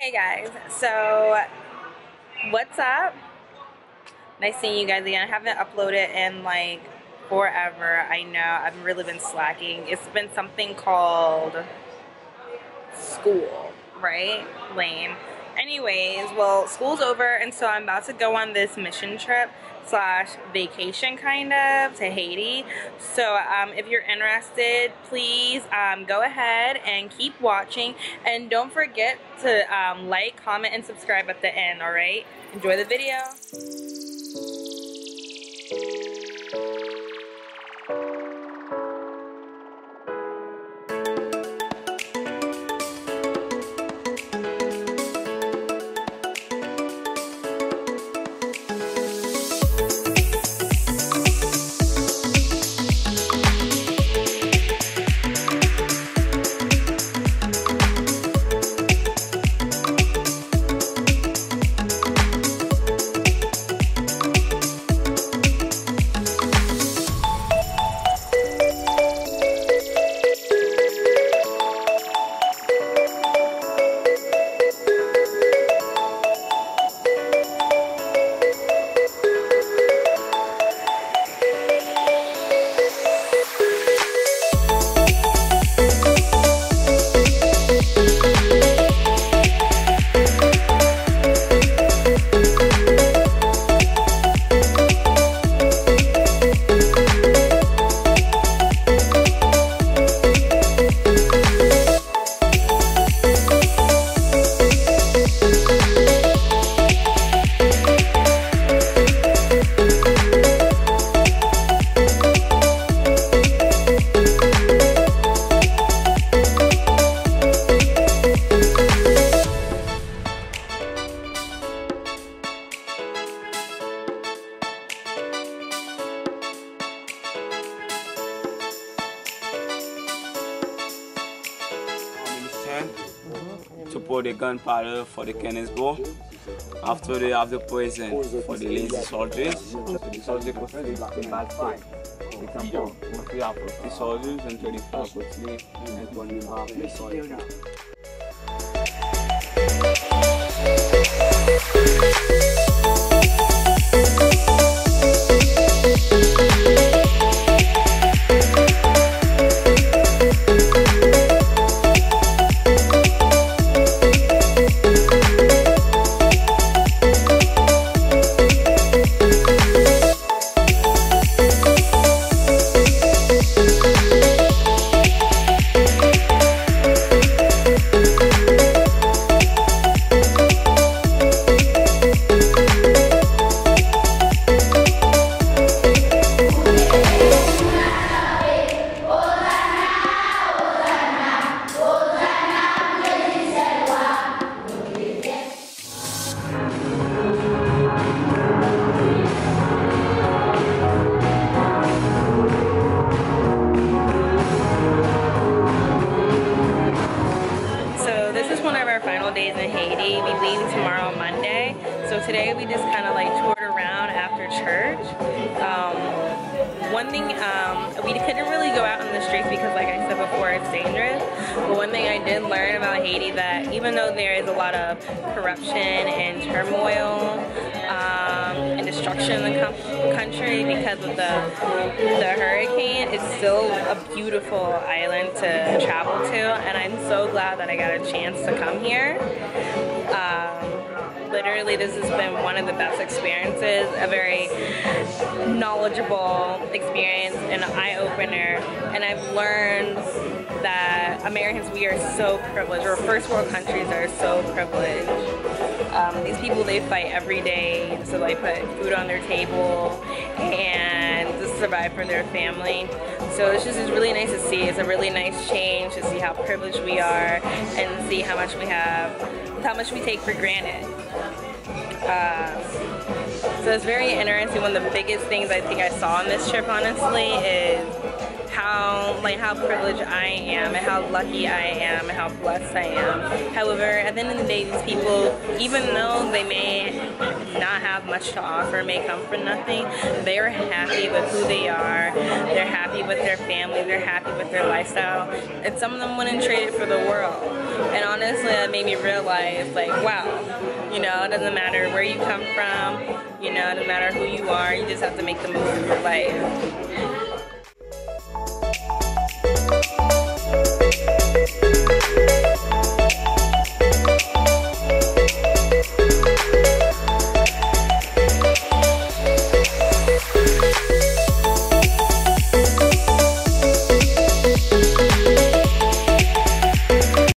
Hey guys, so what's up? Nice seeing you guys again. I haven't uploaded in like forever. I know I've really been slacking. It's been something called school, right? Lame. Anyways, well, school's over, and so I'm about to go on this mission trip slash vacation kind of to Haiti. So um, if you're interested, please um, go ahead and keep watching. And don't forget to um, like, comment, and subscribe at the end, all right? Enjoy the video. To pour the gunpowder for the cannonball. After they have the poison for the lazy soldiers. The soldiers bad fight. For example, we have 50 soldiers and 25 could sleep and 20 half the soldiers. Days in Haiti. We leave tomorrow Monday. So today we just kind of like toured around after church. Um, one thing, um, we couldn't really go out in the streets because like I said before, it's dangerous. But one thing I did learn about Haiti that even though there is a lot of corruption and turmoil destruction in the country because of the, the hurricane, it's still a beautiful island to travel to. And I'm so glad that I got a chance to come here. Um, literally, this has been one of the best experiences, a very knowledgeable experience, and an eye opener. And I've learned that Americans, we are so privileged, or first world countries are so privileged. Um, these people, they fight every day to like put food on their table and survive for their family. So it's just it's really nice to see. It's a really nice change to see how privileged we are and see how much we have, how much we take for granted. Uh, so it's very interesting. One of the biggest things I think I saw on this trip, honestly, is how like how privileged I am and how lucky I am and how blessed I am. However, at the end of the day, these people, even though they may not have much to offer, may come from nothing, they are happy with who they are. They're happy with their family. They're happy with their lifestyle. And some of them wouldn't trade it for the world. And honestly, that made me realize, like, wow, you know, it doesn't matter where you come from. You know, it doesn't matter who you are. You just have to make the most of your life.